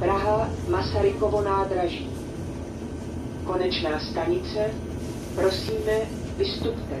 Praha Masarykovo nádraží. Konečná stanice. Prosíme, vystupte.